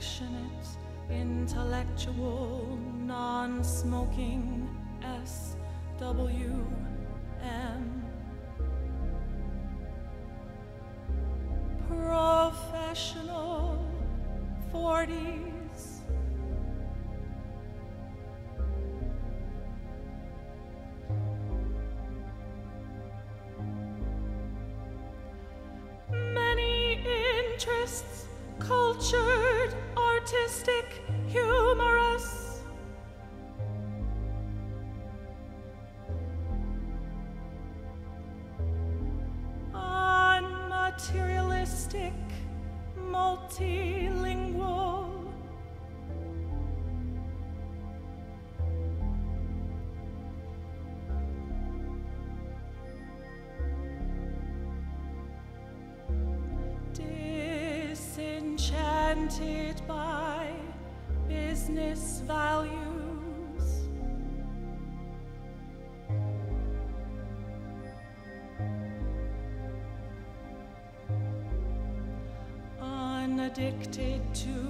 affectionate, intellectual, non-smoking S.W. addicted to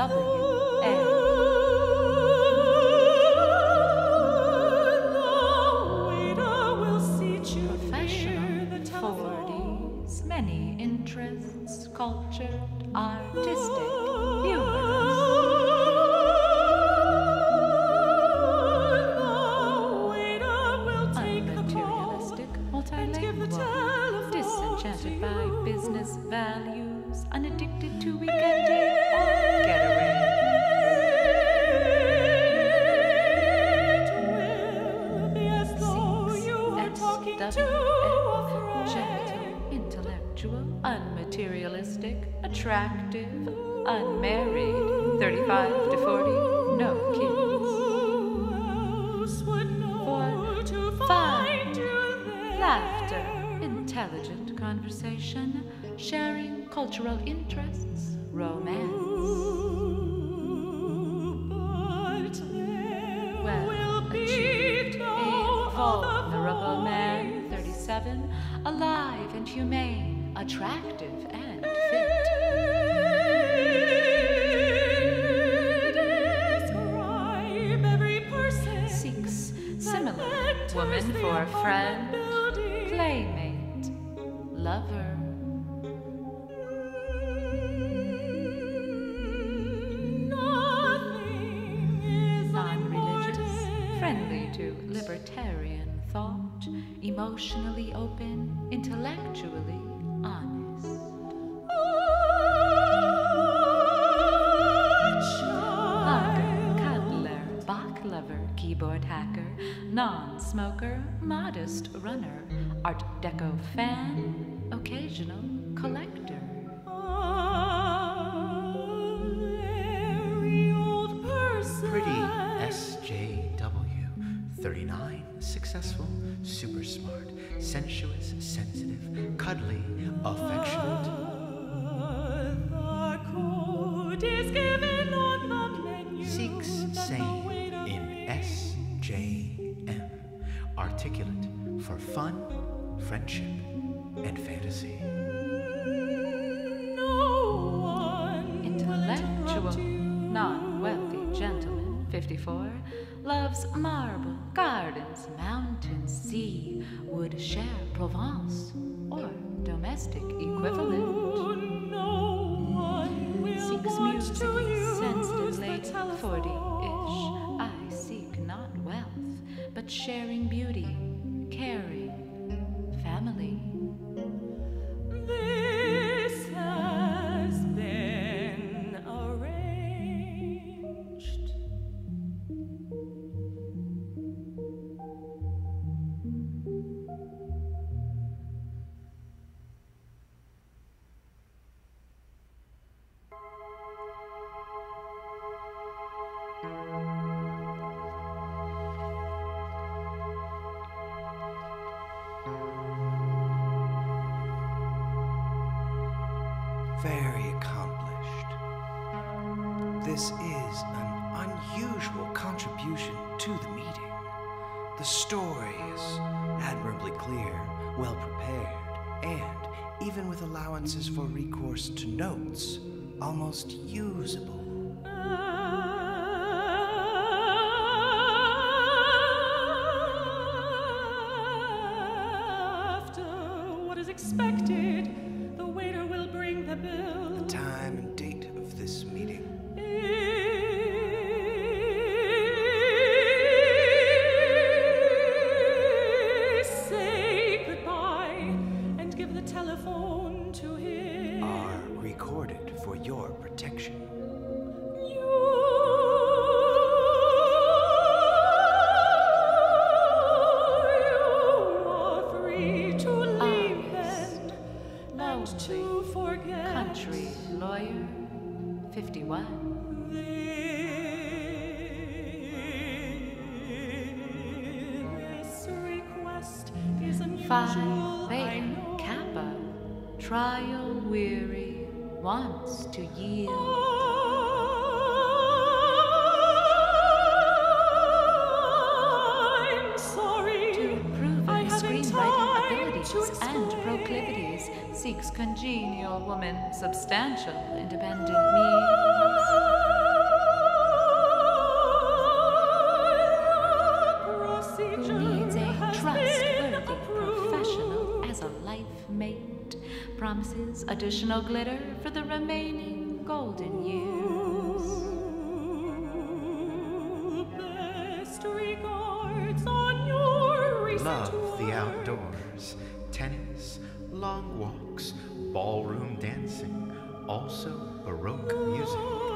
W A. many interests, cultured, artistic, humorous. Unmaterialistic, multilingual, disenchanted by business values, unaddicted to weekend. attractive, unmarried, 35 to 40, no kids. Four, five, laughter, intelligent conversation, sharing cultural interests, romance. Well achieved, a vulnerable man, 37, alive and humane, attractive and fit. Woman for a friend, playmate, lover. Nothing is non-religious, friendly to libertarian thought, emotionally open, intellectually honest. Hugger, cuddler, Bach lover, keyboard hacker, non-smoker, modest runner, Art Deco fan, occasional collector. old person. Pretty SJW. 39. Successful, super smart, sensuous, sensitive, cuddly, affectionate. Articulate for fun, friendship, and fantasy. No one Intellectual, interrupt non-wealthy gentleman, 54, loves marble, gardens, mountains, sea, would share Provence, or domestic equivalent. No one will Seeks want music, to use sensitive lady, 40-ish. I seek not wealth, but sharing beauty, woman, substantial independent means. Who needs a trustworthy professional as a life mate? Promises additional glitter for the remaining golden years. Dancing, also Baroque music.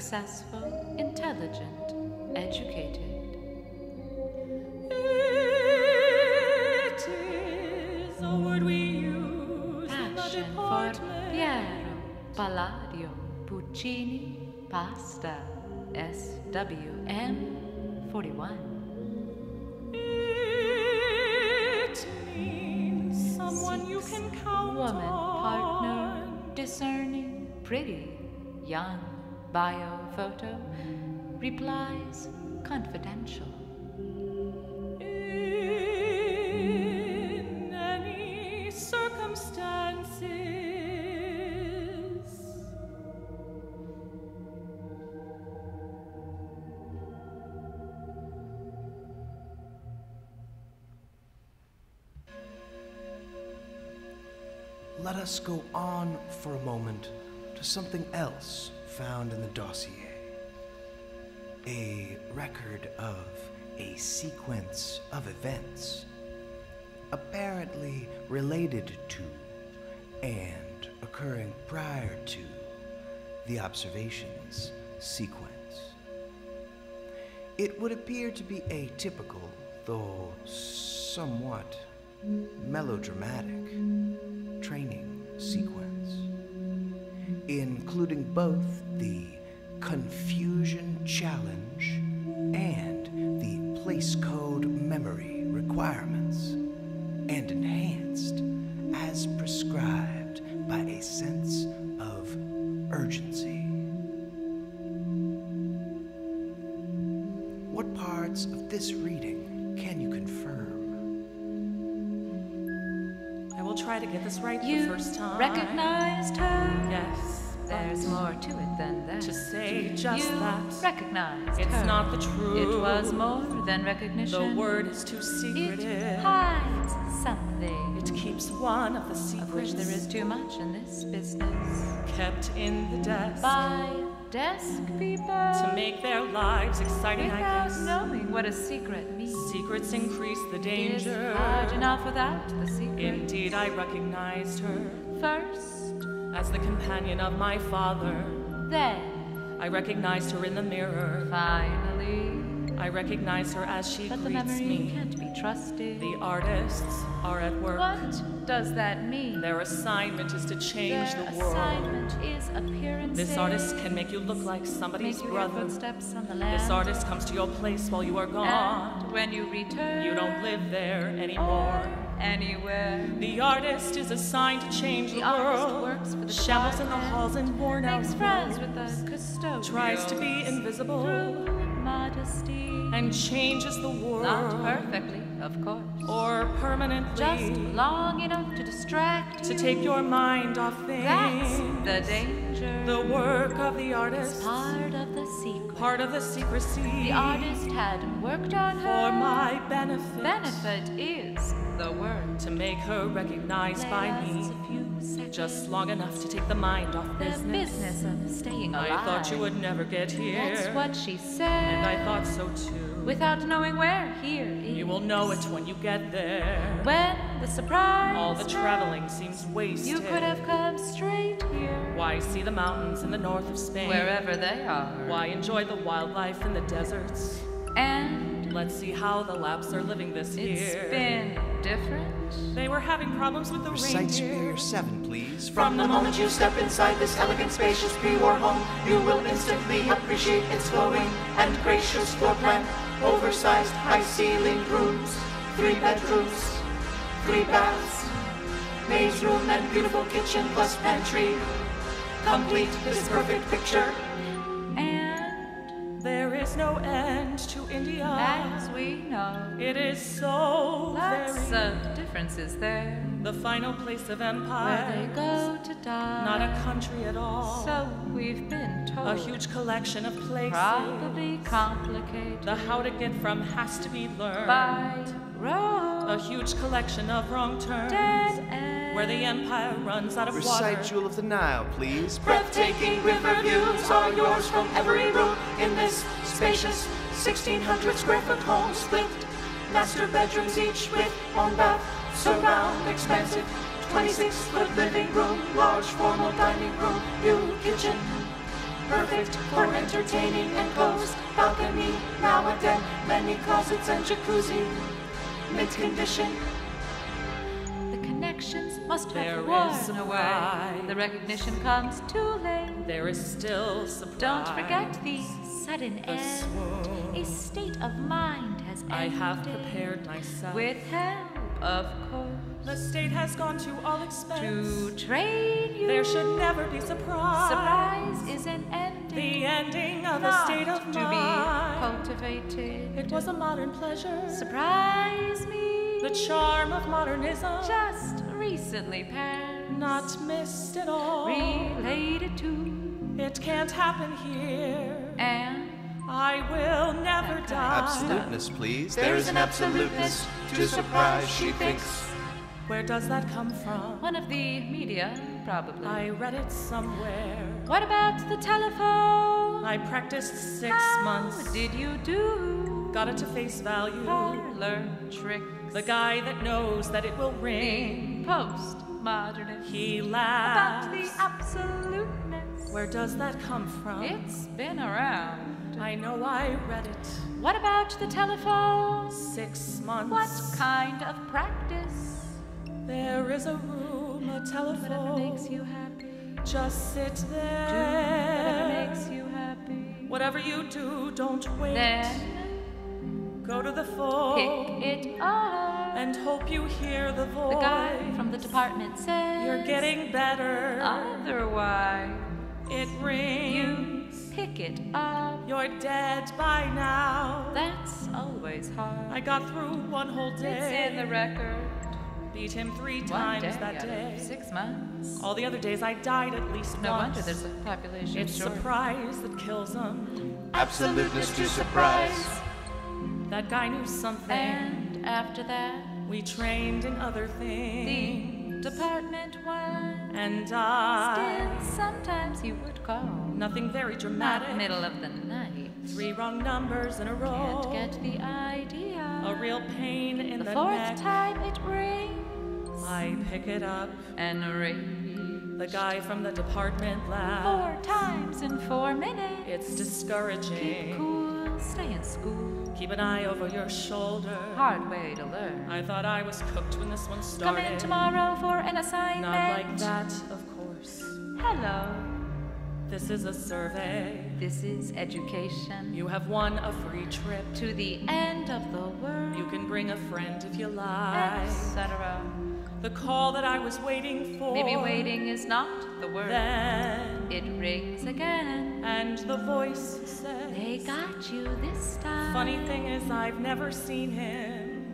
Successful, intelligent, educated. It is a word we use in the Passion for. Piero, Palladio, Puccini, Pasta, SWM 41. It means someone you can count Woman, on. partner, discerning, pretty, young, bio photo, replies confidential. In any circumstances. Let us go on for a moment to something else found in the dossier. A record of a sequence of events apparently related to and occurring prior to the observations sequence. It would appear to be a typical, though somewhat melodramatic, training sequence, including both It was more than recognition. The word is too secretive. It hides something. It keeps one of the secrets. of which there is too much in this business. kept in the desk By desk people. to make their lives exciting, I Without guess. knowing what a secret means. Secrets increase the danger. is hard enough without the secret. Indeed, I recognized her First, as the companion of my father. then, I recognized her in the mirror. finally. I recognize her as she But the greets memory me. can't be trusted. The artists are at work. What does that mean? Their assignment is to change Their the world. assignment is appearances. This artist can make you look like somebody's brother. footsteps on the land. This artist comes to your place while you are gone. And when you return, You don't live there anymore. or anywhere. The artist is assigned to change the, The world. works for the Shambles in the halls and worn out Makes friends with the custodian. Tries to be invisible through modesty. and changes the world. Not perfectly, of course. Or permanently. Just long enough to distract to you. take your mind off things. That's the danger. The work of the It's artist. part of the secret. Part of the secrecy. The artist had worked on her. For my benefit. benefit is the word. To make her recognized by Lasts me. Just long enough to take the mind off the business. business of staying alive. I thought you would never get here. That's what she said. And I thought so too. Without knowing where here is. You will know it when you get there. When the surprise. All the traveling seems wasted. You could have come straight here. Why see the mountains in the north of Spain? Wherever they are. Why enjoy the wildlife in the deserts? And Let's see how the Lapps are living this it's year. It's been different. They were having problems with the Recite reindeer. Superior 7, please. From the moment you step inside this elegant, spacious pre-war home, you will instantly appreciate its flowing and gracious floor plan. oversized high-ceilinged rooms, three bedrooms, three baths, maze room and beautiful kitchen plus pantry. Complete this perfect picture. Is no end to India. as we know, It is so lots very of differences there. the final place of empire. Where they go to die. Not a country at all. So we've been told. a huge collection of places. Probably complicated The how to get from has to be learned. by road. A huge collection of wrong turns. Dead end. Where the empire runs out of Recite water. Jewel of the Nile, please. Breathtaking river views are yours from every room in this spacious 1600 square foot home split. Master bedrooms each with one bath, surround expansive 26 foot living room, large formal dining room, new kitchen. Perfect for entertaining enclosed balcony, now and then many closets and jacuzzi. Mint condition, Connections must There have is worn surprise. away. The recognition comes too late. There is still surprise. Don't forget the sudden The end. swoon. A state of mind has I have ended. prepared myself. With help, of course, the state has gone to all expense. to train you. There should never be surprise. Surprise is an ending. The ending of a state of to mind. be cultivated. It was a modern pleasure. Surprise me. The charm of modernism. just recently passed. not missed at all. related to It can't happen here. and I will never That die. of Absoluteness, please. there is an absoluteness to surprise, she thinks. Where does that come from? one of the media, probably. I read it somewhere. what about the telephone? I practiced six How months. did you do? Got it to face value. Parlor tricks. The guy that knows that it will ring. Postmodernist. He about laughs. the absoluteness. Where does that come from? It's been around. I know I read it. What about the telephone? Six months. What kind of practice? There is a room, a telephone. Whatever makes you happy. Just sit there. Do whatever makes you happy. Whatever you do, don't wait. Then Go to the phone pick it up. And hope you hear the voice. The guy from the department says You're getting better. Otherwise, it rings. you pick it up. You're dead by now. That's always hard. I got through one whole day. It's in the record. Beat him three One times day that out of day. Six months. All the other days I died at least No once. wonder there's a population It's shortage. surprise that kills him. Absoluteness to surprise. That guy knew something. And after that, we trained in other things. the department won. And I. Still, sometimes he would call. Nothing very Not dramatic. middle of the night. Three wrong numbers in a row. Can't get the idea. A real pain in the the, fourth neck. time it rings I pick it up. and rings. The guy from the department laughs. Four times in four minutes. It's discouraging. Keep cool, stay in school. Keep an eye over your shoulder. Hard way to learn. I thought I was cooked when this one started. Come in tomorrow for an assignment. Not like that, of course. Hello. This is a survey. This is education. You have won a free trip. to the end of the world. You can bring a friend if you like. etc. The call that I was waiting for. Maybe waiting is not the word. Then, It rings again. and the voice says, They got you this time. Funny thing is, I've never seen him.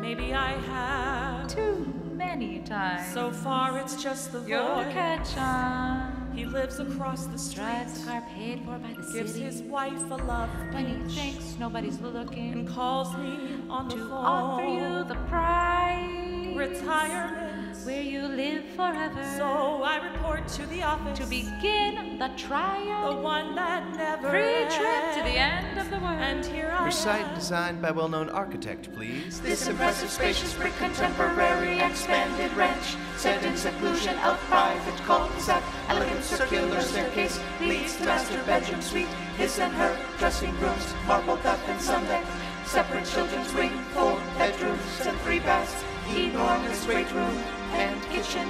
Maybe I have. Too many times. So far, it's just the You'll voice. catch on. He lives across the Drives a street. car paid for by the Gives city. his wife a love when he thinks nobody's looking. and calls me on the phone. to offer you the prize. Retirement. Where you live forever. So I report to the office to begin the trial, the one that never Free trip to the end of the world. And here I Recite am. designed by well-known architect, please. This impressive, spacious, brick, contemporary, expanded ranch, set in seclusion of private cul-de-sac, elegant circular staircase leads to master bedroom suite, his and her dressing rooms, marble bath and sundeck, separate children's wing, four bedrooms and three baths, enormous great room and kitchen,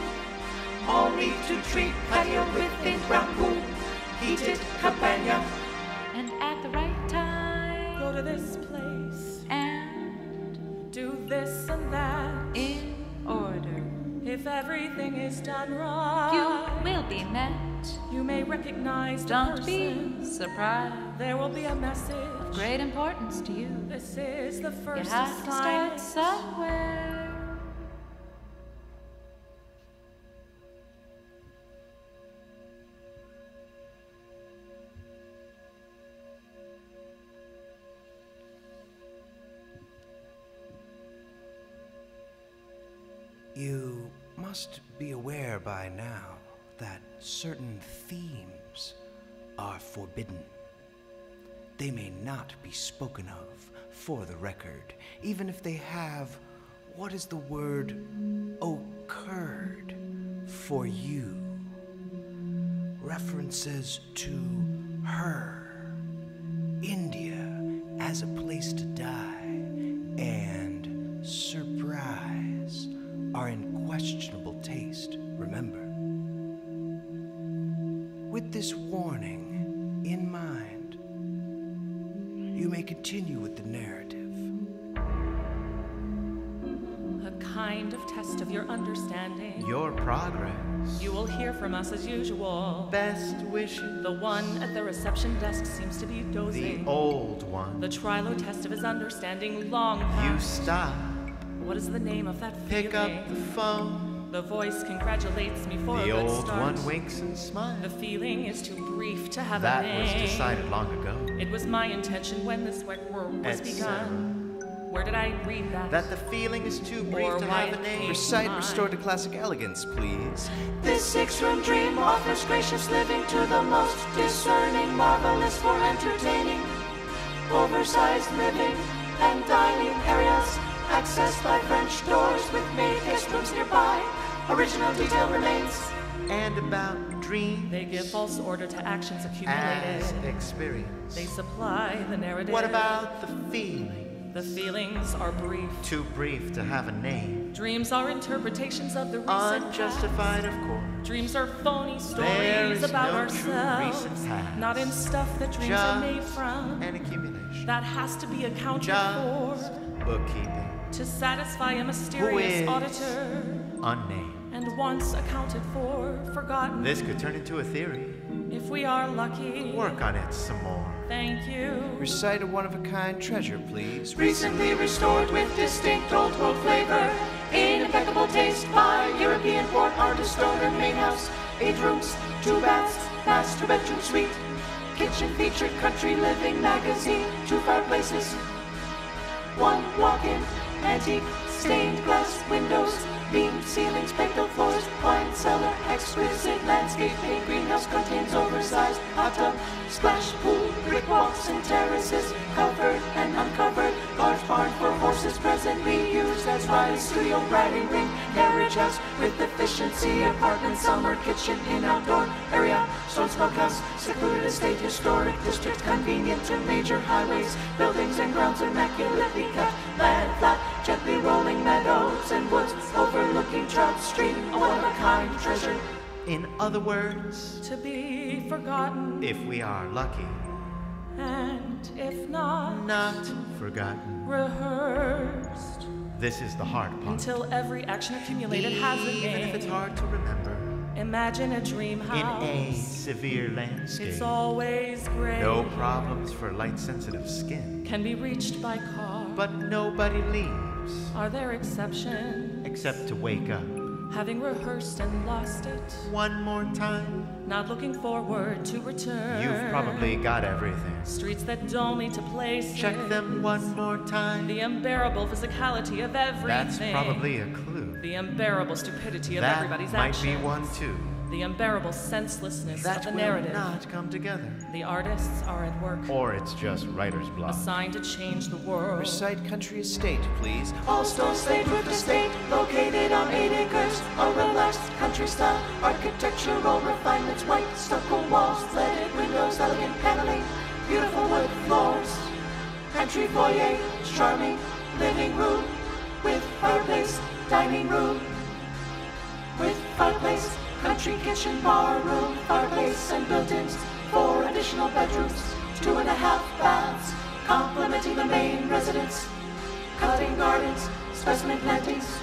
all need to treat patio with in-ground pool, heated cabana, and at the right time. Go to this place. And Do this and that. in order, If everything is done wrong, you will be met. you may recognize the Don't be surprised. There will be a message. of Great importance to you. This is the You first have to start somewhere. You must be aware by now that certain themes are forbidden. They may not be spoken of for the record, even if they have what is the word occurred for you. References to her, India as a place to die, and in questionable taste, remember. With this warning in mind, you may continue with the narrative. A kind of test of your understanding. Your progress. You will hear from us as usual. Best wishes. The one at the reception desk seems to be dozing. The old one. The trilo test of his understanding long You stop. What is the name of that Pick up the phone. The voice congratulates me for The a good old one winks and smiles. The feeling is too brief to have That a name. That was decided long ago. It was my intention when this work work was Et begun. Where did I read that? That the feeling is too brief Or to have a it name. came- Recite Mine. Restore to Classic Elegance, please. This six-room dream offers gracious living to the most discerning, marvelous for entertaining. Oversized living and dining areas, accessed by French doors with made guest rooms nearby. Original detail remains. And about dreams They give false order to actions accumulated. as experience. They supply the narrative. What about the feeling? The feelings are brief. Too brief to have a name. Dreams are interpretations of the recent Unjustified, of course. Dreams are phony There stories is about no true ourselves. Not in stuff that dreams are made Just from. an accumulation. That has to be accounted Just for bookkeeping. To satisfy a mysterious is- auditor. Unnamed. And once accounted for, forgotten. This could turn into a theory. if we are lucky. Work on it some more. Thank you. Recite a one of a kind treasure, please. Recently restored with distinct old world flavor. In impeccable taste by European born artist owner main house. Eight rooms, two baths, master bedroom suite. Kitchen featured country living magazine. Two fireplaces, one walk-in, antique, stained glass windows, beam ceilings, painted floors, wine cellar, exquisite landscaping, greenhouse contains oversized hot tub, splash pool, brick walks and terraces, covered and uncovered, large barn for horses presently used as riding studio, riding ring, carriage house with efficiency, apartment, summer kitchen in outdoor area, stone smokehouse, secluded estate, historic district, convenient to major highways, buildings and grounds immaculately kept, land flat, rolling meadows and woods, overlooking Trout Street, a one-of-a-kind treasure. In other words, To be forgotten. if we are lucky, And if not, not forgotten. rehearsed. This is the hard part. Until every action accumulated has a Even if it's hard to remember, Imagine a dream house. in a severe landscape, It's always gray. no problems for light sensitive skin. Can be reached by car. But nobody leaves Are there exceptions? except to wake up Having rehearsed and lost it. one more time. Not looking forward to return. You've probably got everything. Streets that don't need to place. Check them one more time. The unbearable physicality of everything. That's probably a clue. The unbearable stupidity of That everybody's might be one too. The unbearable senselessness That of the will narrative. not come together. The artists are at work. Or it's just writer's block. Assigned to change the world. Recite Country Estate, please. All stone slate roof estate, located on eight acres. A relaxed country style, architectural refinements, white stucco walls, leaded windows, elegant paneling, beautiful wood floors. Entry foyer, charming living room with fireplace, dining room with fireplace, country kitchen, bar room, fireplace, and built-ins. Four additional bedrooms, two and a half baths, complementing the main residence. Cutting gardens, specimen plantings,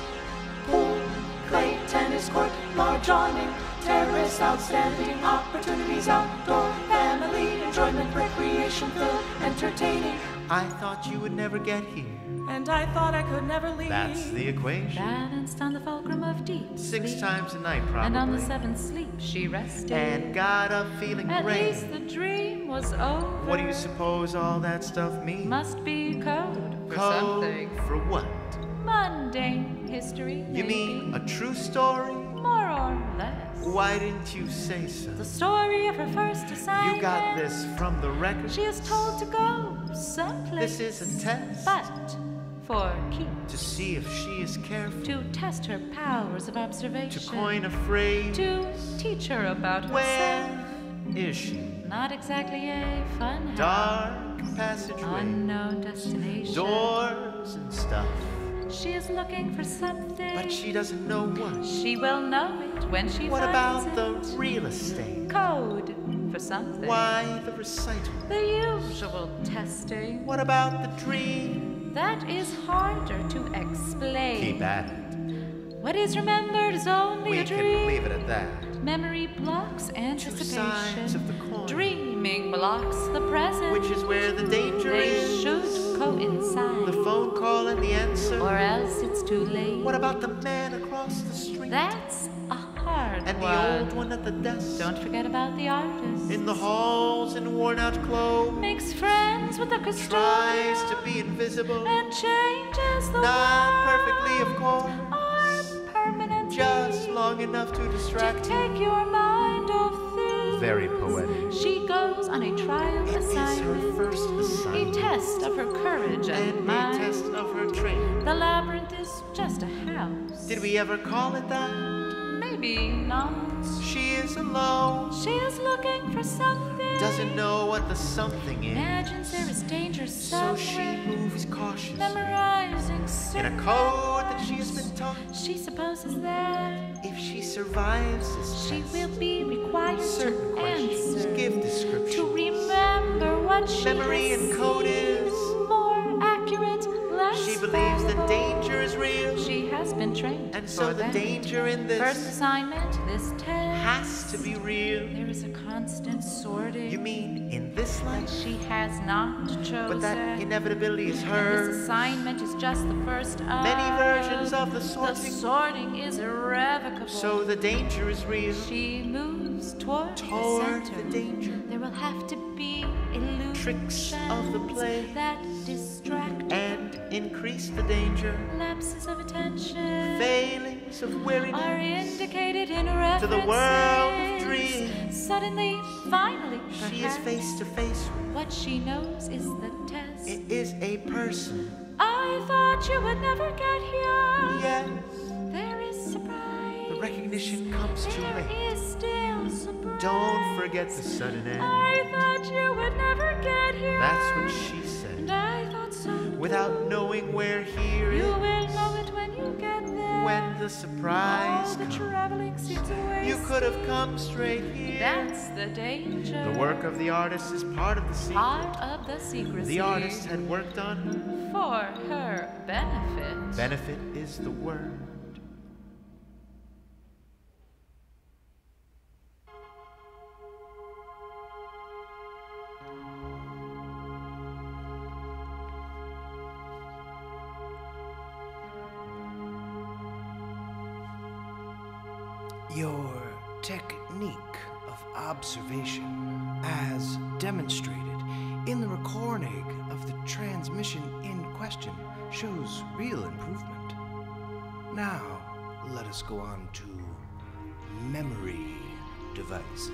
pool, clay, tennis court, large awning, terrace, outstanding opportunities, outdoor, family, enjoyment, recreation, filled, entertaining. I thought you would never get here. And I thought I could never leave. That's the equation. Balanced on the fulcrum of deep Six sleep. times a night, probably. And on the seventh sleep she rested. And got up feeling At great. least the dream was over. What do you suppose all that stuff means? Must be code for Code something. for what? Mundane history. You maybe. mean a true story? more or less? Why didn't you say so? The story of her first assignment. You got this from the record? She is told to go someplace. This is a test But for keep. to see if she is careful. To test her powers of observation. To coin a phrase. To teach her about Where herself. is she? Not exactly a fun house. Dark passageway. Unknown destination. Doors and stuff. She is looking for something. But she doesn't know what. She will know it when she What finds about the real estate? code for something? Why the recital? The usual testing. What about the dream? That is harder to explain. Keep at it. What is remembered is only We a can dream. leave it at that. Memory blocks anticipation. sides of the coin. Dreaming blocks the present. Which is where the danger they is. should coincide. The phone call and the answer. or else it's too late. What about the man across the street? That's hard and the old one at the desk. Don't forget about the artist. In the halls in worn out clothes. Makes friends with the custodian. Tries to be invisible. and changes the Not world. perfectly, of course. Or permanently. Just long enough to to distract you. take your mind off things. Very poetic. She goes on a trial It is her assignment. A test of her courage and, And a test of her training. The labyrinth is just a house. Did we ever call it that? She is alone. She is looking for something. Doesn't know what the something is. Imagines there is danger So she moves cautiously. Memorizing In a code that she has been taught. She supposes that If she survives this she test, will be required certain to answer. give to remember what she Memory has and code seen. is. more She believes that fallible. danger is real. She has been trained And so the that. danger in this First assignment, this test has to be real. There is a constant sorting. You mean in this life? she has not chosen. But that inevitability is And her. This assignment is just the first of Many versions of the sorting. The sorting. sorting is irrevocable. So the danger is real. she moves toward, Toward the center. the danger. There will have to be illusions Tricks of the play. that distract And increase the danger. lapses of attention Failings of willingness are indicated in references. To the world of dreams. Suddenly, finally, She is face to face with. what she knows is the test. It is a person. I thought you would never get here. Yes. There is surprise. The recognition comes too late. is still surprise. Don't forget the sudden end. I thought you would never get here. That's what she said. Without knowing where here You is. will know it when you get there. When the All surprise the comes. traveling seems a waste. You could have come straight here. That's the danger. The work of the artist is part of the secret. Part of the secrecy. The artist had worked on her. For her benefit. Benefit is the word. Observation, as demonstrated in the recording of the transmission in question, shows real improvement. Now, let us go on to memory devices.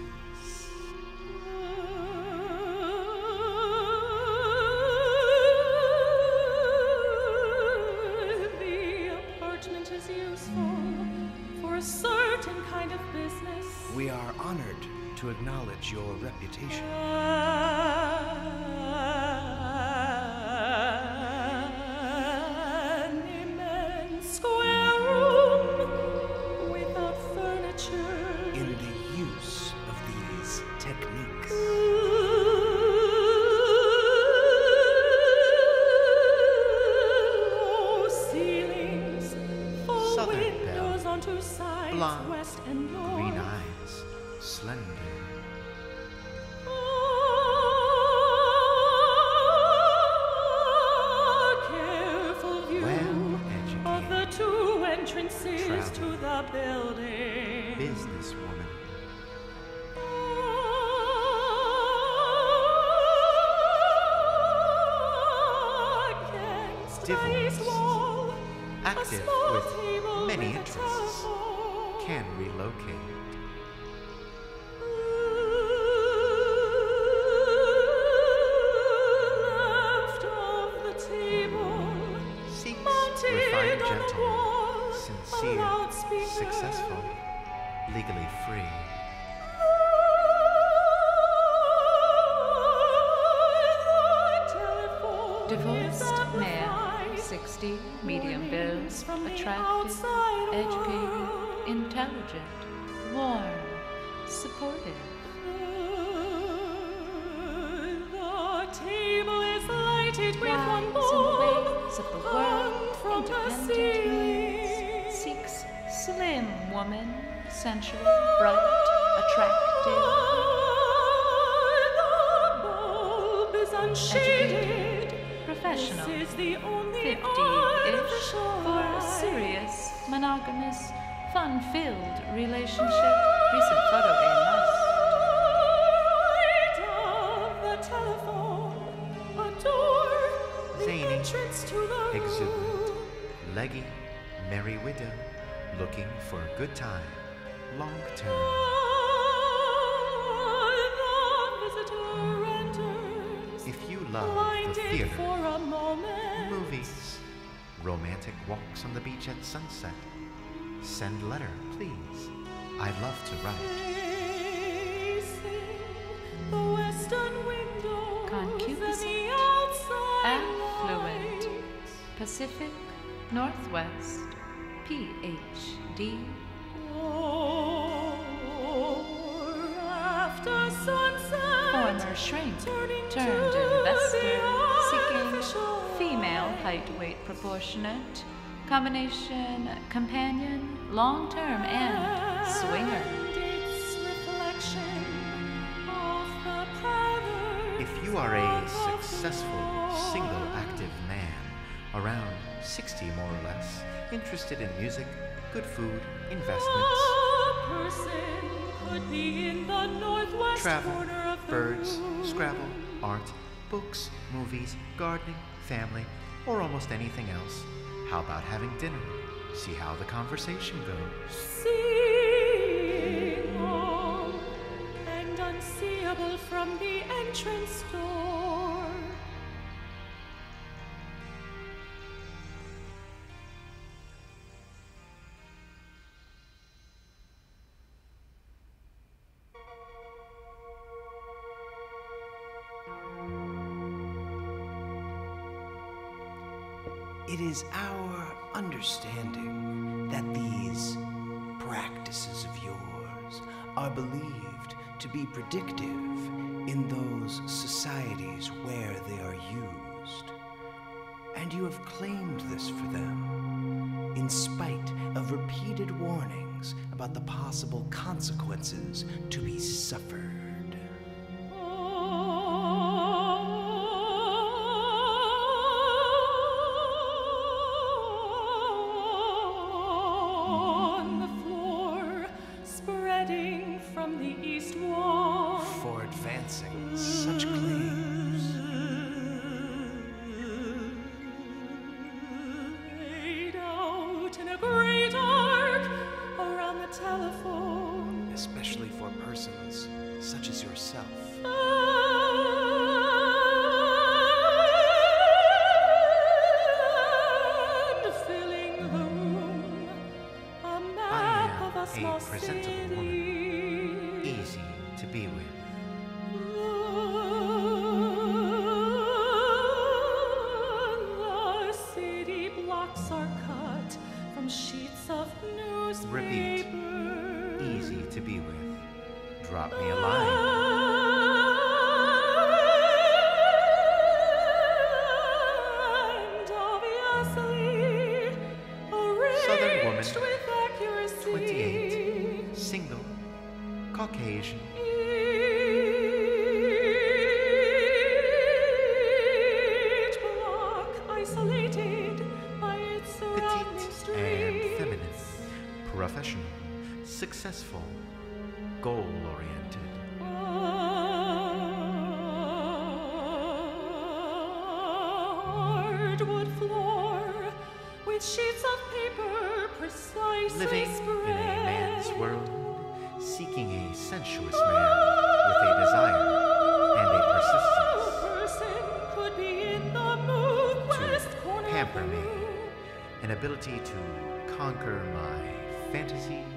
The apartment is useful for a certain kind of business. We are honored to acknowledge your reputation. The building. businesswoman, Against Divorce. ice wall, a active small with table many interests, can relocate. 60, medium build, from attractive, educated, intelligent, warm, supportive. The table is lighted with one bulb of the world, from the independent ceiling. seeks slim woman, sensual, bright, attractive, The bulb is unshaded. Professional, This is the only 50-ish for a serious, monogamous, fun-filled relationship. Recent photo game must. The telephone, a door, the Zany, entrance to the exuberant, leggy, merry widow, looking for a good time, long term. Love the blinded theater, for a moment. movies, romantic walks on the beach at sunset, send letter, please. I love to write. Facing the western windows Concupiscent, the outside affluent. Pacific, Northwest, PhD, Or after sunset, oh, former shrink, turning turned to investor, the seeking female height weight proportionate, combination companion, long term and swinger. And its reflection off the pattern If you are a successful, single, active man, around 60 more or less, interested in music, good food, investments, person could be in the northwest travel, corner of the birds. Scrabble, art, books, movies, gardening, family, or almost anything else. How about having dinner? See how the conversation goes. Seeing all and unseeable from the entrance door. It is our understanding that these practices of yours are believed to be predictive in those societies where they are used. And you have claimed this for them, in spite of repeated warnings about the possible consequences to be suffered. Hardwood floor with sheets of paper precisely Living in spread. a man's world, sensuous man with a desire and a persistence person could be in the mood west corner of pamper me. an ability to conquer my fantasies.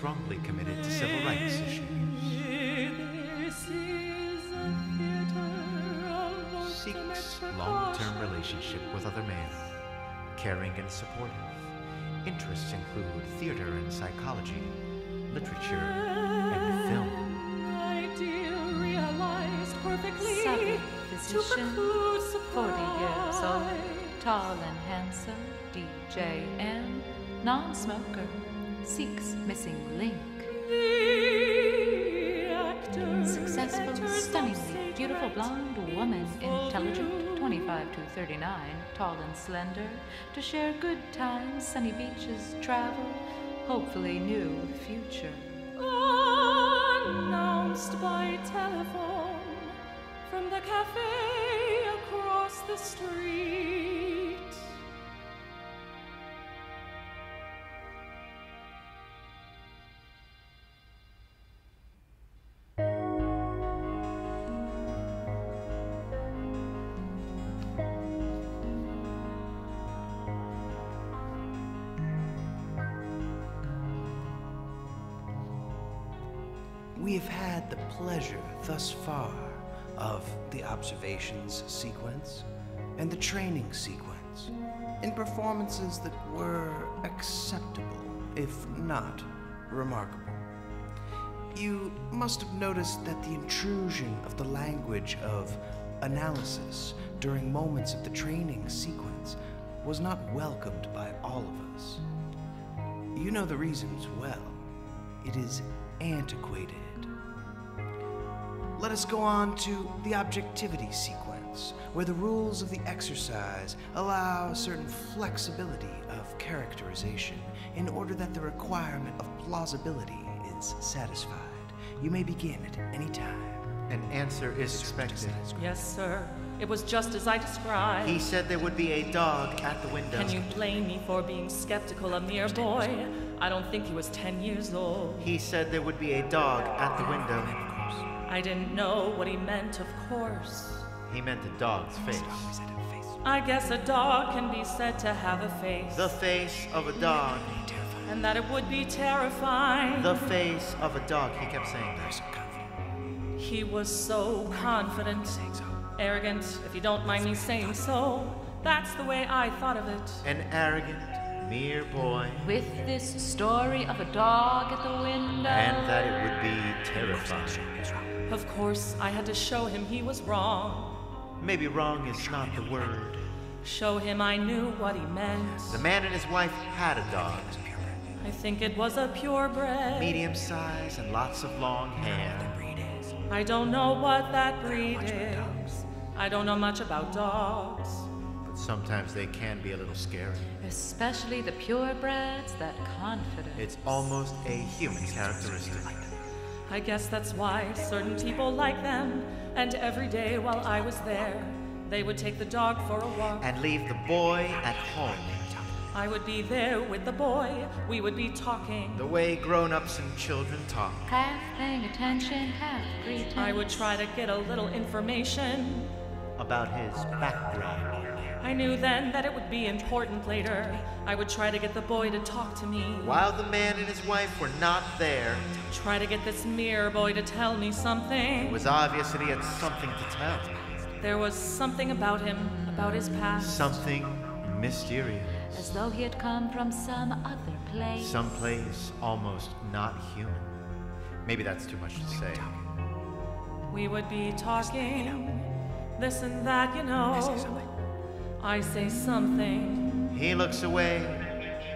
strongly committed to civil rights issues. Seeks long-term relationship with other men, caring and supportive. Interests include theater and psychology, literature, and film. Seven, physician, 40 years old, tall and handsome, DJ and non-smoker. 6. Missing link. Successful, stunningly beautiful blonde woman, intelligent, 25 to 39, tall and slender, to share good times, sunny beaches, travel, hopefully new future. Announced by telephone from the cafe across the street. We have had the pleasure thus far of the observations sequence and the training sequence in performances that were acceptable, if not remarkable. You must have noticed that the intrusion of the language of analysis during moments of the training sequence was not welcomed by all of us. You know the reasons well. It is antiquated. Let us go on to the objectivity sequence, where the rules of the exercise allow a certain flexibility of characterization in order that the requirement of plausibility is satisfied. You may begin at any time. An answer is expected. Yes, sir. It was just as I described. He said there would be a dog at the window. Can you blame me for being skeptical of mere boy? I don't think he was 10 years old. He said there would be a dog at the window. I didn't know what he meant, of course. He meant the dog's face. I guess a dog can be said to have a face, The face of a dog. and that it would be terrifying. The face of a dog. He kept saying that. He was so confident, arrogant, if you don't mind me saying so. That's the way I thought of it. An arrogant, mere boy. With this story of a dog at the window. And that it would be terrifying. Of course, I had to show him he was wrong. Maybe wrong is not the word. Show him I knew what he meant. The man and his wife had a dog. I think it was a purebred. Medium size and lots of long hair. I don't know what that breed is. I don't know much about dogs. But sometimes they can be a little scary. Especially the purebreds, that confidence. It's almost a human characteristic. I guess that's why certain people like them. And every day while I was there, they would take the dog for a walk. And leave the boy at home. I would be there with the boy. We would be talking. The way grown ups and children talk. Half paying attention, half pretense. I would try to get a little information. About his background. I knew then that it would be important later. I would try to get the boy to talk to me. While the man and his wife were not there, Try to get this mere boy to tell me something. it was obvious that he had something to tell. There was something about him, about his past. Something mysterious. As though he had come from some other place. Some place almost not human. Maybe that's too much to say. We would be talking, this and that, you know. I say something. He looks away,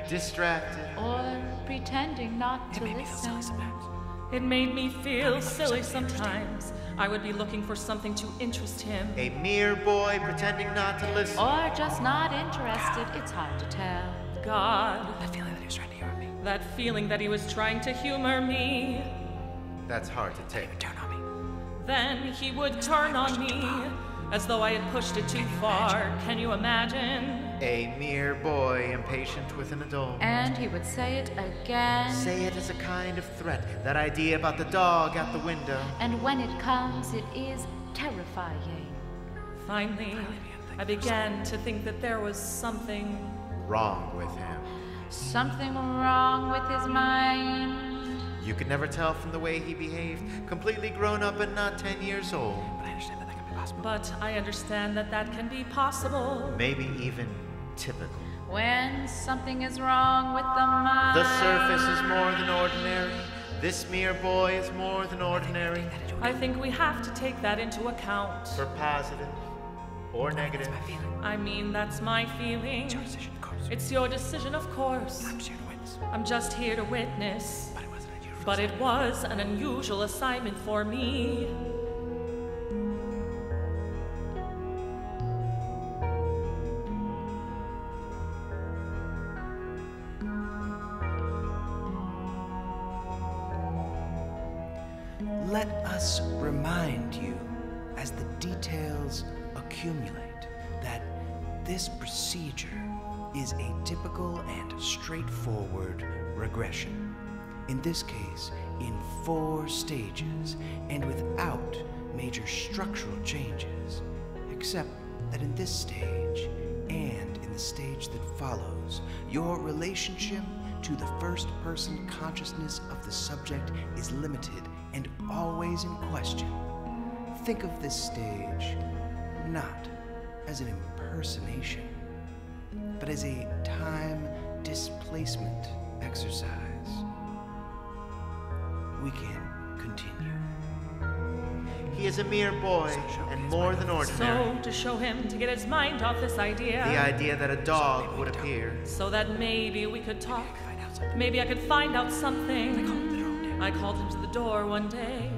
distracted. Or pretending not to listen. It made me feel silly sometimes. I would be looking for something to interest him. A mere boy pretending not to listen. Or just not interested. It's hard to tell. God, That feeling that he was trying to humor me. that feeling that he was trying to humor me. That's hard to take. Turn on me. Then he would turn on me as though I had pushed it too far. Can you imagine? A mere boy impatient with an adult. And he would say it again. Say it as a kind of threat. That idea about the dog out the window. And when it comes, it is terrifying. Finally, I began to think that there was something. Wrong with him. Something wrong with his mind. You could never tell from the way he behaved. Completely grown up and not 10 years old. But I understand that that can be possible. But I understand that that can be possible. Maybe even typical. When something is wrong with the mind. The surface is more than ordinary. This mere boy is more than ordinary. I think we have to take that into account. For positive or negative. My feeling. I mean, that's my feeling. It's your decision, of course. It's your decision, of course. I'm just here to witness. I'm just here to witness. But it wasn't unusual. But it was an unusual assignment for me. This case, in four stages and without major structural changes, except that in this stage and in the stage that follows, your relationship to the first person consciousness of the subject is limited and always in question. Think of this stage not as an impersonation, but as a time displacement exercise. We can continue. He is a mere boy and more than ordinary. So, to show him to get his mind off this idea. The idea that a dog would appear. so that maybe we could talk. Maybe I could find out something. I called him to the door one day.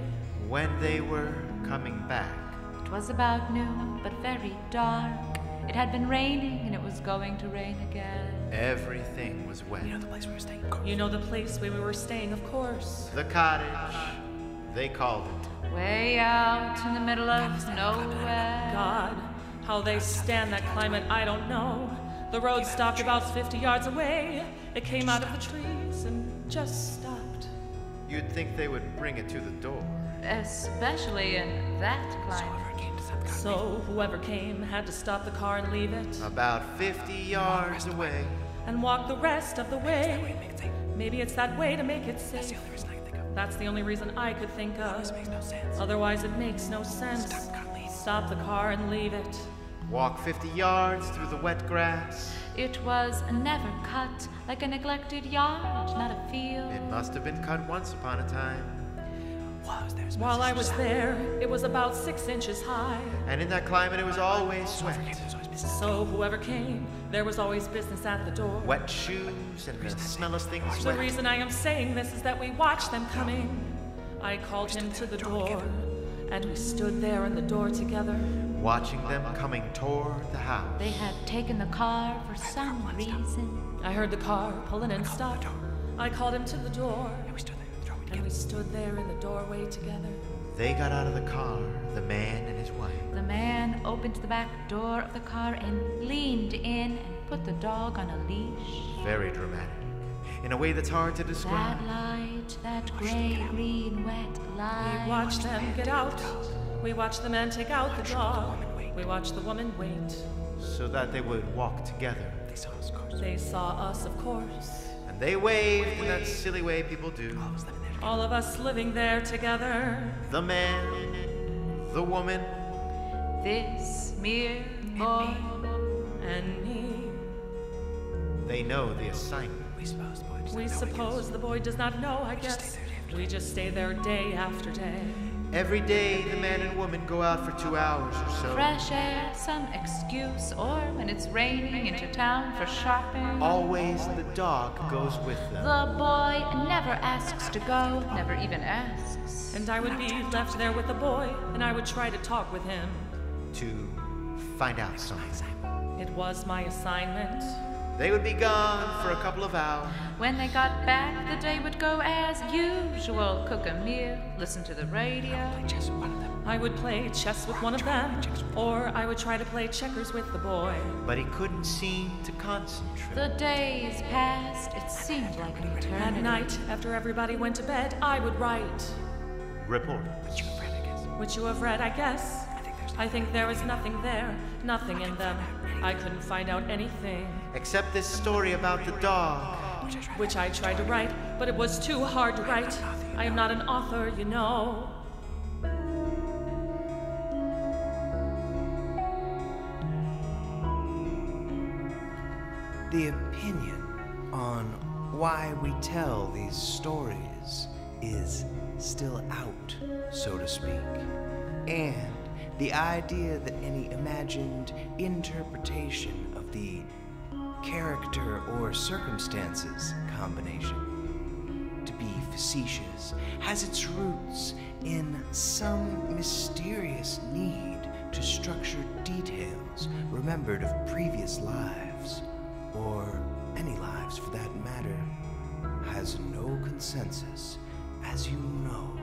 When they were coming back. It was about noon, but very dark. It had been raining, and it was going to rain again. Everything was wet. You know the place we were staying? Of course. You know the place where we were staying, of course. The cottage, they called it. Way out in the middle of nowhere. God, how they stand that climate, I don't know. The road stopped about 50 yards away. It came out of the trees and just stopped. You'd think they would bring it to the door. Especially in that climate. Whoever came to some kind So whoever came had to stop the car and leave it About 50 yards away. and walk the rest of the of way. way make it safe. Maybe it's that way to make it That's the safe. only reason I can think of. That's the only reason I could think This of. makes no sense. Otherwise, it makes no sense. Stop the car. Stop the car and leave it. Walk 50 yards through the wet grass. It was never cut like a neglected yard, not a field. It must have been cut once upon a time. While I was there, While I was there, it was about six inches high. And in that climate, it was always wet. There's always. So whoever came, there was always business at the door. Wet shoes and the smell of things The wet. reason I am saying this is that we watched them coming. I called him to the door, and we stood there in the door together. Watching them coming toward the house. They had taken the car for some reason. I heard the car pull in and stop. I called him to the door. And we stood there in the doorway together. They got out of the car, the man and his wife. The man opened the back door of the car and leaned in and put the dog on a leash. Very dramatic. In a way that's hard to describe. That light, that gray, green, wet light. We watched them get out. We watched the man take out the dog. We watched the woman wait. So that they would walk together. They saw us, of course. They saw us, of course. And they waved in that silly way people do. All of us living there. All of us living there together. The man, the woman, This mere boy. And me. they know the assignment. We suppose the boy does We not know, I suppose guess. the boy does not know, I just guess. stay there day after We just stay there day after day. Every day, the man and woman go out for two hours or so. Fresh air, some excuse, or when it's raining into town for shopping. Always the dog goes with them. The boy never asks to go, never even asks. And I would be left there with the boy, and I would try to talk with him. to find out something. It was my assignment. They would be gone for a couple of hours. When they got back, the day would go as usual. Cook a meal, listen to the radio. Just one of them. I would play chess with one of them, or I would try to play checkers with the boy. But he couldn't seem to concentrate. The days passed, it seemed like an eternity. At night, after everybody went to bed, I would write. Report. But you have read, I guess. Which you have read, I guess. I think there's I think there is nothing there, nothing in them. I couldn't find out anything, Except this story about the dog. which I tried to write, but it was too hard to write. I am not an author, you know. The opinion on why we tell these stories is still out, so to speak. And the idea that any imagined interpretation of the character or circumstances combination to be facetious has its roots in some mysterious need to structure details remembered of previous lives, or any lives for that matter, has no consensus. As you know,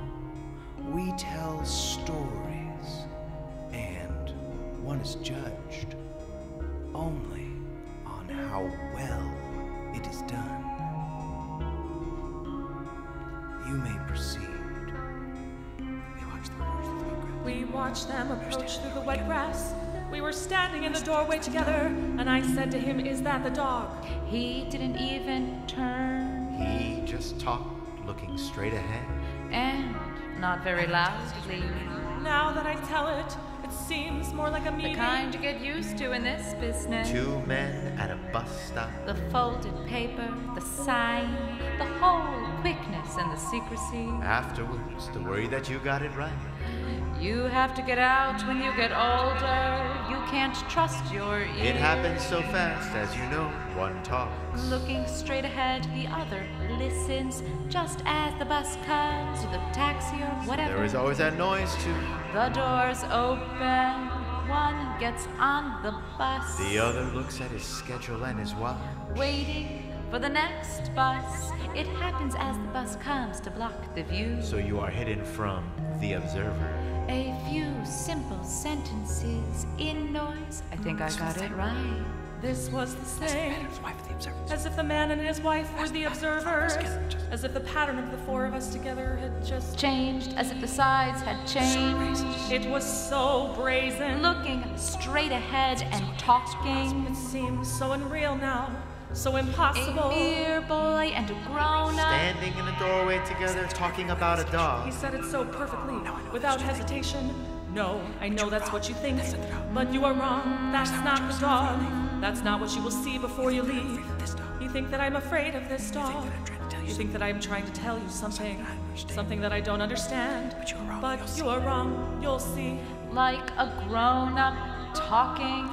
we tell stories, one is judged only on how well it is done. You may proceed. We watch the reporters through the background. We watched them approach through the wet grass. We were standing in the doorway together, and I said to him, Is that the dog? He didn't even turn, He just talked, looking straight ahead. and not very loudly. Now that I tell it, it seems more like a The kind you get used to in this business. Two men at a bus stop. The folded paper, the sign, the whole quickness and the secrecy. Afterwards, the worry that you got it right. You have to get out when you get older. You can't trust your ears. It happens so fast, as you know. One talks. Looking straight ahead, the other listens just as the bus comes, or the taxi, or whatever. There is always that noise, too. The doors open. One gets on the bus. The other looks at his schedule and his watch. Waiting for the next bus. It happens as the bus comes to block the view. So you are hidden from the observer. A few simple sentences in noise. I think I got it right. This was the same. His wife the. As if the man and his wife were the observers. As if the pattern of the four of us together had just. Changed as if the sides had changed. It was so brazen. Looking straight ahead and talking. It seems so unreal now. So impossible. A impossible. mere boy and a grown up. Standing in a doorway together, talking about a dog. He said it so perfectly, without hesitation. No, I know that's what you think, but you are wrong. That's not the dog. That's not what you will see before you leave. You think that I'm afraid of this dog. You think that I'm trying to tell you something, something that I don't understand. But you are wrong. You'll see. Like a grown up talking.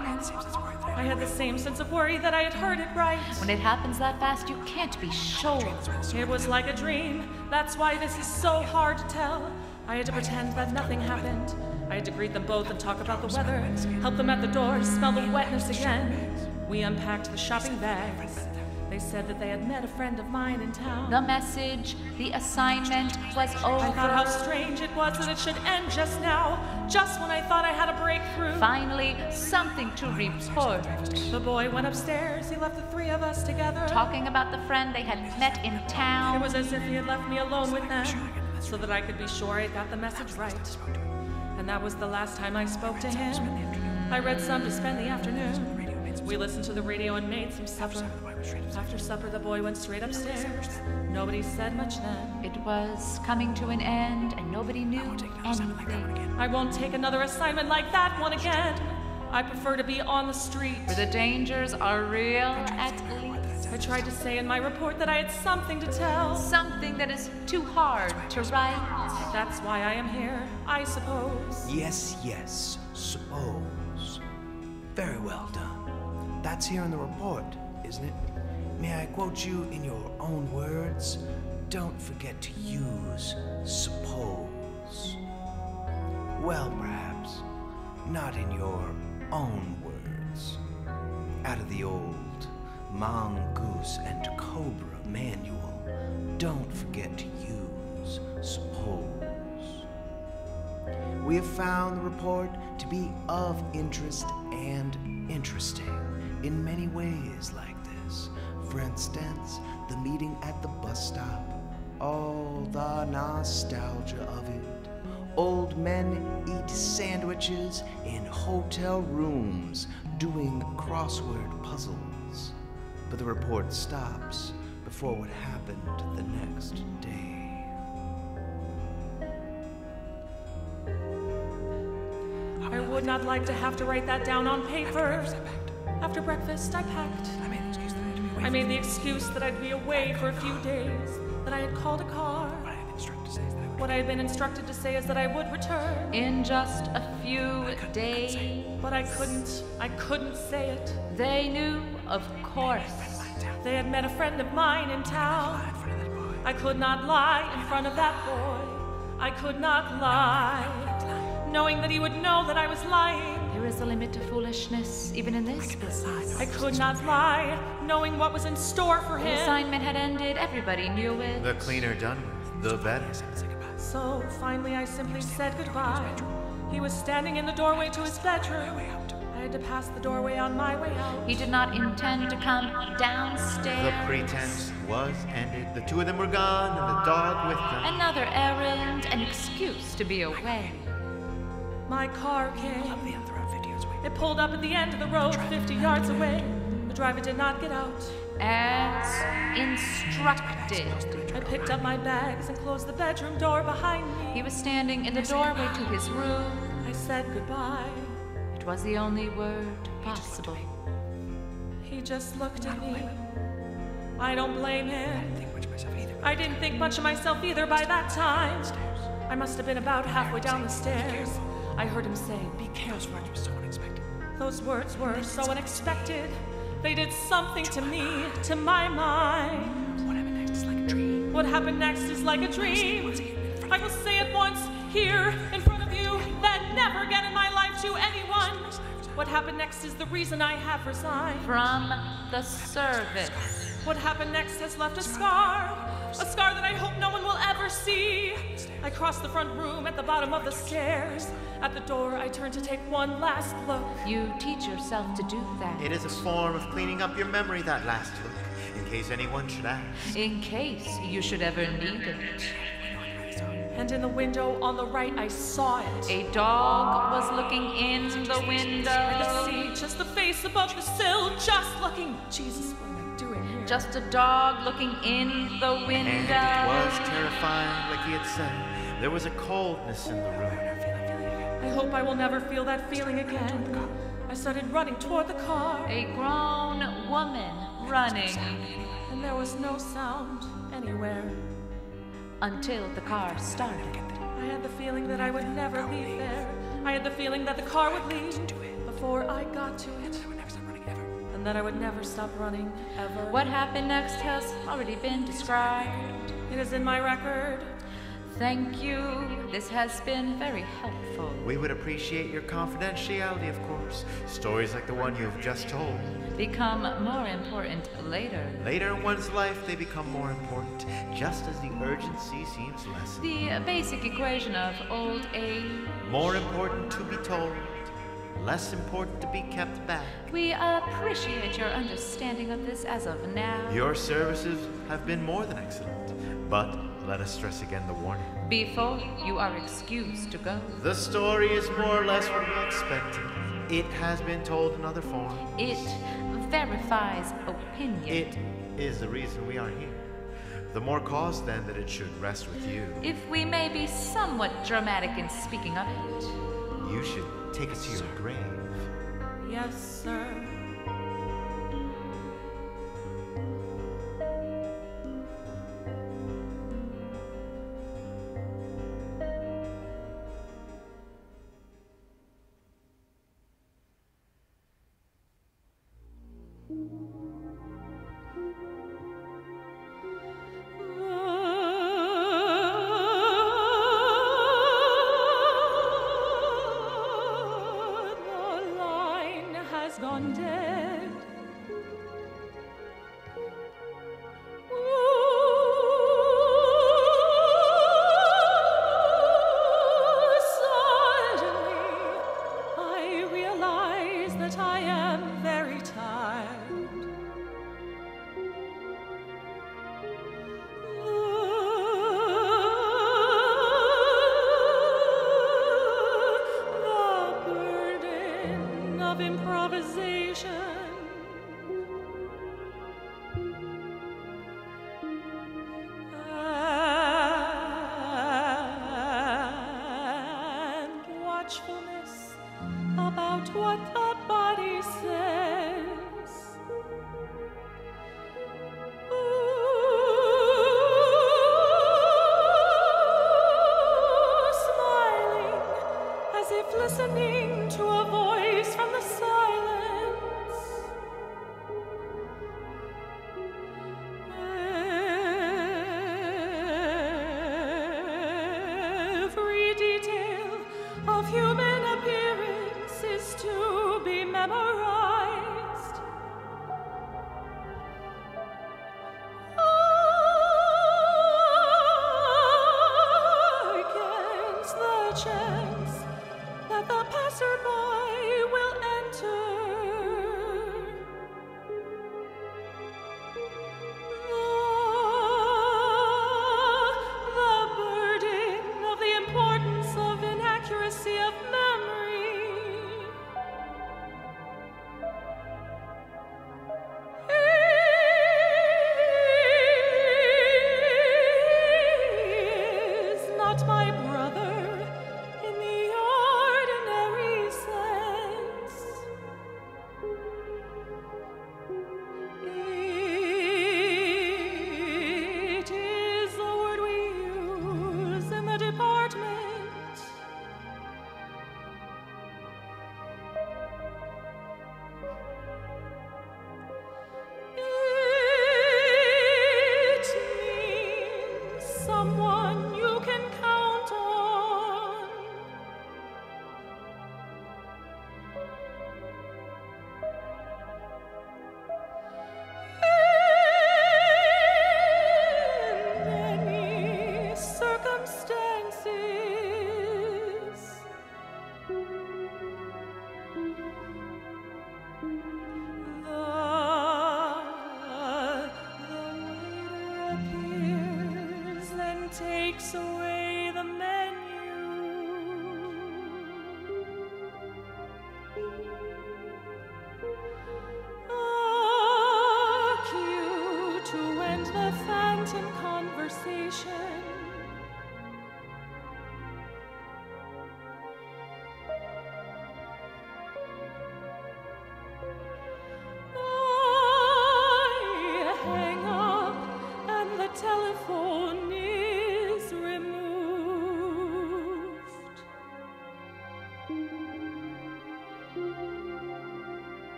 I had the same sense of worry that I had heard it right. When it happens that fast, you can't be sure. It was like a dream. That's why this is so hard to tell. I had to pretend that nothing happened. I had to greet them both and talk about the weather, help them at the door, smell the wetness again. We unpacked the shopping bags. They said that they had met a friend of mine in town. The message, the assignment was over. I thought how strange it was that it should end just now, just when I thought I had a breakthrough. Finally, something to report. The boy went upstairs. He left the three of us together. Talking about the friend they had met in town. It was as if he had left me alone with them, so that I could be sure I had got the message right. And that was the last time I spoke to him. I read some to spend the afternoon. We listened to the radio and made some supper. After supper, the boy went straight upstairs. Nobody said much then. It was coming to an end, and nobody knew anything. I won't take another assignment like that one again. I prefer to be on the street. Where the dangers are real, at least. I tried to say in my report that I had something to tell. Something that is too hard to write. That's why I am here, I suppose. Yes, yes, suppose. Very well done. That's here in the report, isn't it? May I quote you in your own words? Don't forget to use suppose. Well, perhaps, not in your own words. Out of the old Mongoose and Cobra manual, don't forget to use suppose. We have found the report to be of interest and interesting in many ways like this. For instance, the meeting at the bus stop. Oh, the nostalgia of it. Old men eat sandwiches in hotel rooms doing crossword puzzles. But the report stops before what happened the next day. I would not like to have to write that down on paper. After breakfast, I packed. I made the excuse that I'd be away I made the excuse that I'd be away for a few days, that I had called a car. What I had been instructed to say. What I had been instructed to say is that I would return, In just a few days, but I couldn't. I couldn't say it. they knew, of course. They had met a friend of mine in town. I could not lie in front of that boy. I could not lie, knowing that he would know that I was lying. There is a limit to foolishness, even in this business. I could not lie, knowing what was in store for him. The him. assignment had ended, everybody knew it. The cleaner done with, the better. So finally, I simply said goodbye. He was standing in the doorway to his bedroom. I had to pass the doorway on my way out. He did not intend to come downstairs. The pretense was ended. The two of them were gone, and the dog with them. Another errand, an excuse to be away. My car came. It pulled up at the end of the road, 50 yards away. The driver did not get out. As instructed. I picked up my bags and closed the bedroom door behind me. He was standing in the doorway to his room. I said goodbye. It was the only word possible. He just looked at me. I don't blame him. I didn't think much of myself either I didn't think much of myself either by that time. I must have been about halfway down the stairs. I heard him say, Be careful. Those words were so unexpected. They did something to me, to my mind. What happened next is like a dream. I will say it once, here, in front of you, then never again in my life to anyone. What happened next is the reason I have resigned. From the service. What happened next has left a scar. A scar that I hope no one will ever see. I crossed the front room at the bottom of the stairs. At the door, I turned to take one last look. You teach yourself to do that. It is a form of cleaning up your memory, that last look, in case anyone should ask. In case you should ever need it. And in the window on the right, I saw it. A dog was looking in the I could window. see just the face above the sill, just looking. Jesus, what am I doing here? Just a dog looking in the window. And it was terrifying, like he had said. There was a coldness in the room. I hope I will never feel that feeling again. I started running toward the car, A grown woman running and there was no sound anywhere. Until the car started. I had the feeling that I would never leave there. I had the feeling that the car would leave before I got to it. And that I would never stop running, ever. What happened next has already been described. It is in my record. Thank you, This has been very helpful. We would appreciate your confidentiality, of course. Stories like the one you have just told. Become more important later. Later in one's life, they become more important, just as the urgency seems less. The basic equation of old age. More important to be told, less important to be kept back. We appreciate your understanding of this as of now. Your services have been more than excellent, but let us stress again the warning. Before you are excused to go, The story is more or less what we expected. It has been told in other forms. it verifies opinion. It is the reason we are here. The more cause, then, that it should rest with you. If we may be somewhat dramatic in speaking of it, You should take us to your grave. Yes, sir. Has gone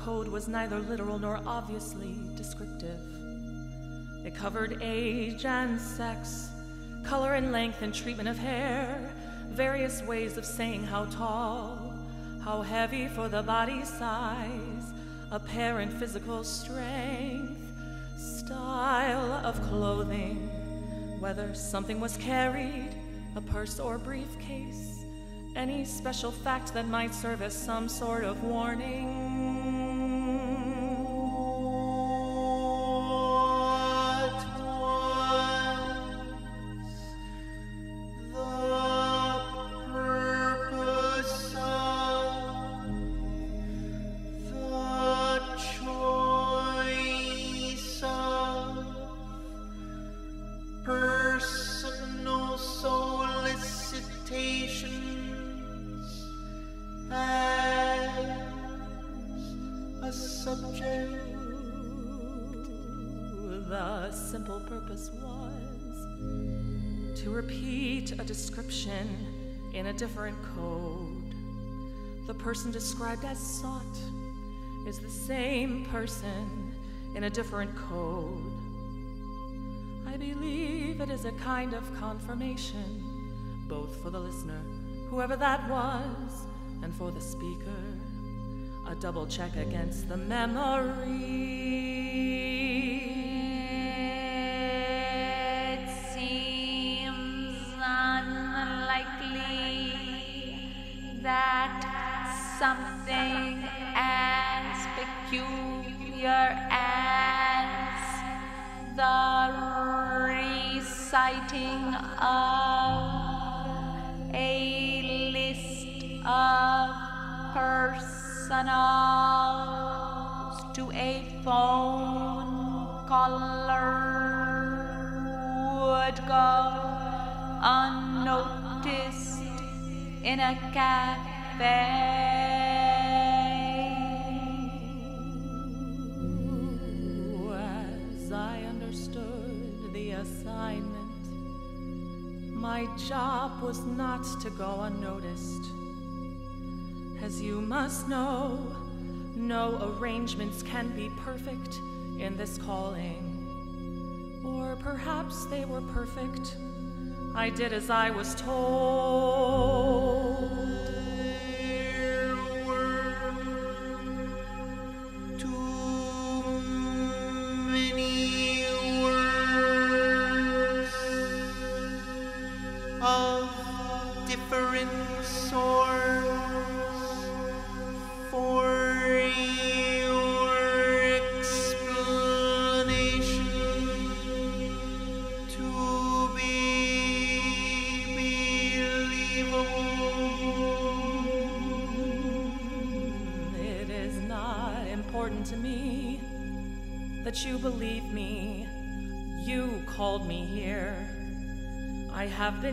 code was neither literal nor obviously descriptive. It covered age and sex, color and length and treatment of hair, various ways of saying how tall, how heavy for the body size, apparent physical strength, style of clothing, whether something was carried, a purse or briefcase, any special fact that might serve as some sort of warning. Described as sought is the same person in a different code. I believe it is a kind of confirmation, both for the listener, whoever that was, and for the speaker. A double check against the memory. Reciting of a list of personals to a phone caller would go unnoticed in a cafe. Understood the assignment, my job was not to go unnoticed. As you must know, no arrangements can be perfect in this calling. Or perhaps they were perfect. I did as I was told.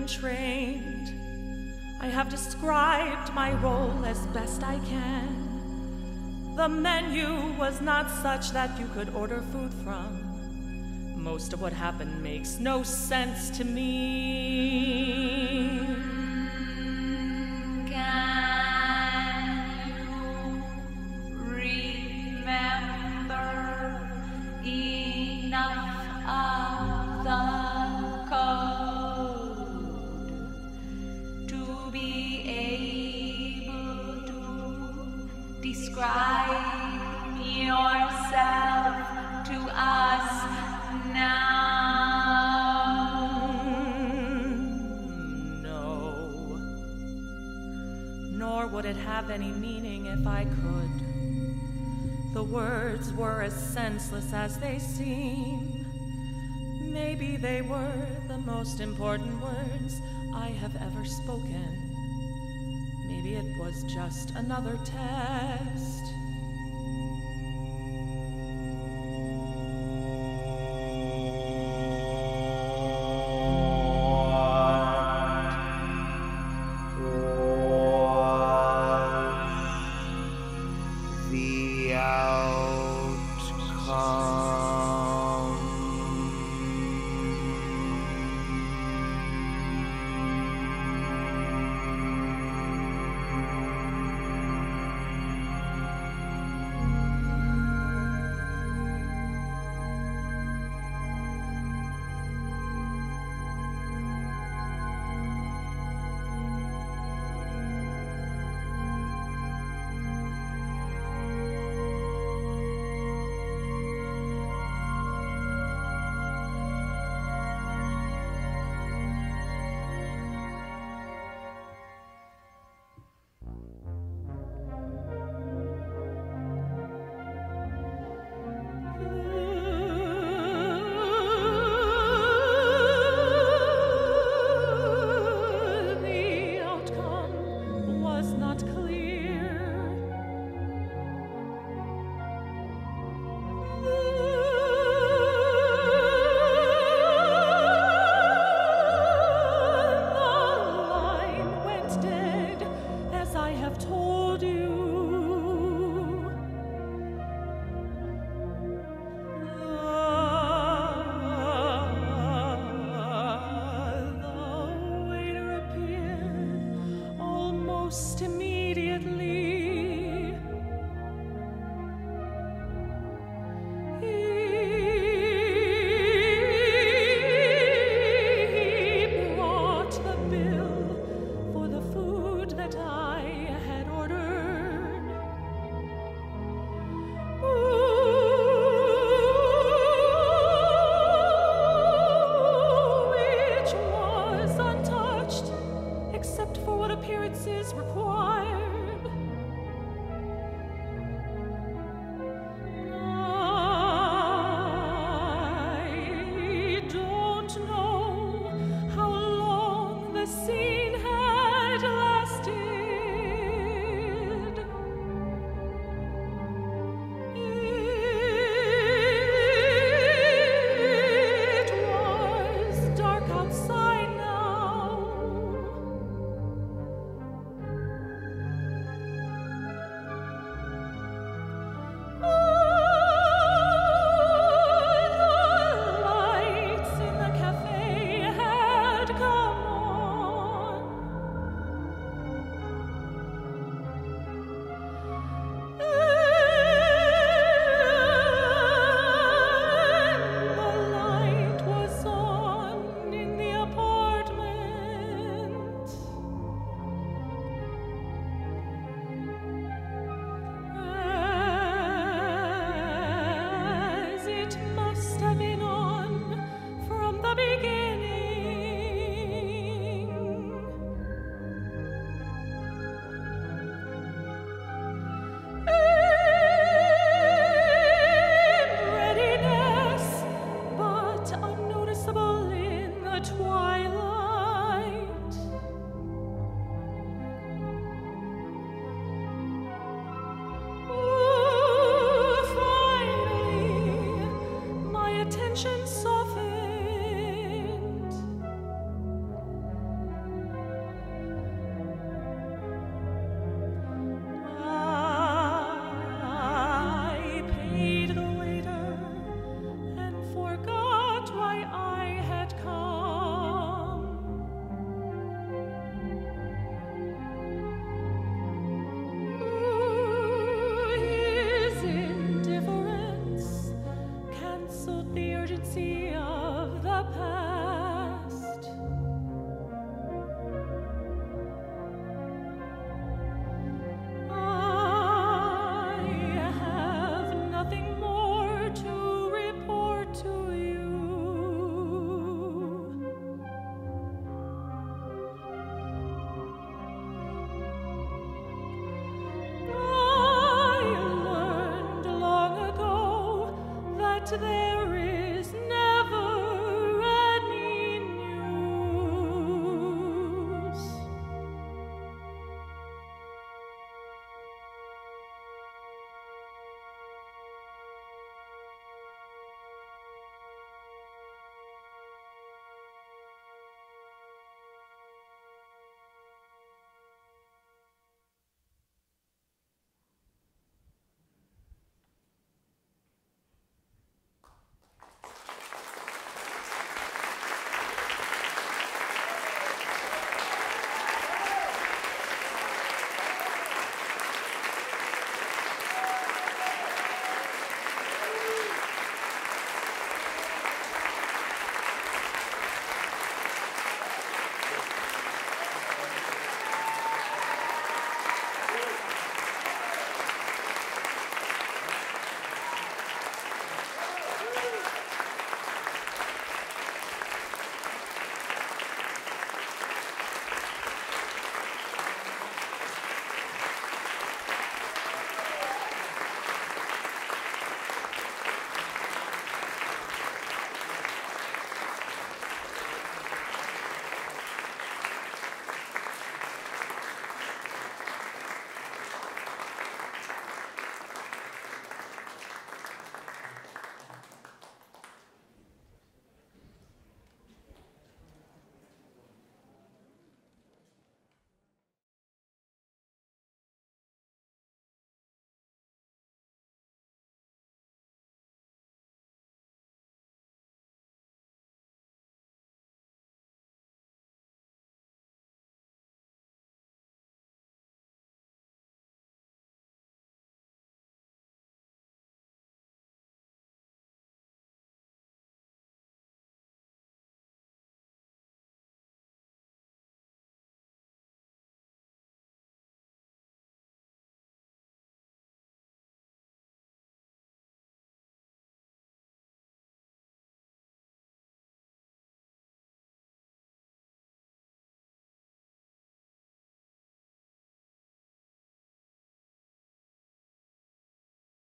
Trained. I have described my role as best I can. The menu was not such that you could order food from. Most of what happened makes no sense to me. Words were as senseless as they seem. Maybe they were the most important words I have ever spoken. Maybe it was just another test.